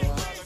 girl.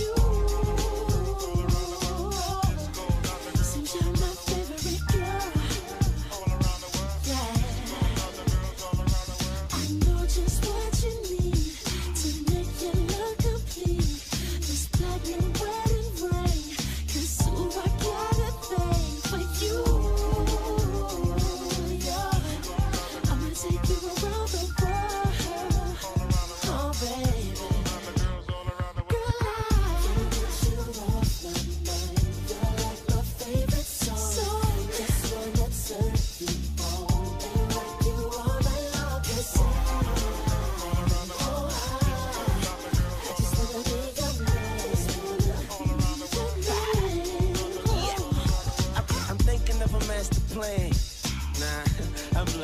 You.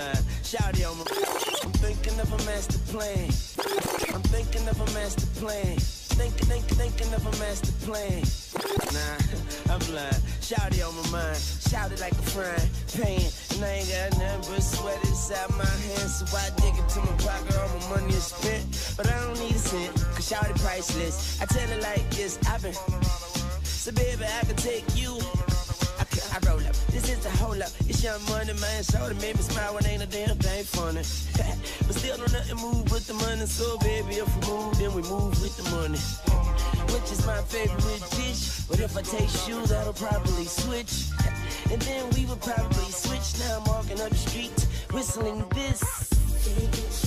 Nah, I'm blind. Shout on my. I'm thinking of a master plan. I'm thinking of a master plan. Thinking, thinking, thinking of a master plan. Nah, I'm blind. Shout on my mind. Shout it like a friend. pan. And I ain't got nothing but sweat inside my hands. So I dig into my pocket, all my money is spent. But I don't need a cent, cause shout it priceless. I tell it like this, I've been. So baby, I can take you. I, roll up. This is the whole up. It's your money, man. Show that made me smile when ain't a damn thing funny. but still don't nothing move with the money. So baby, if we move, then we move with the money. Which is my favorite dish. But if I taste you, that'll probably switch. and then we would probably switch. Now I'm walking up the street, whistling this. Take